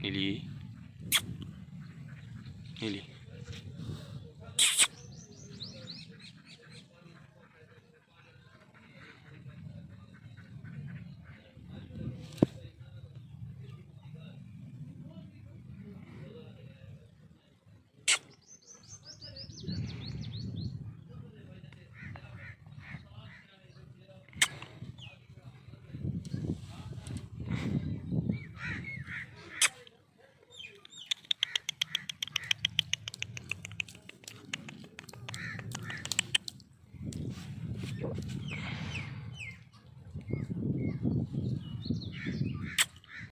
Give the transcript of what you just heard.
ele. Ele. ridiculous.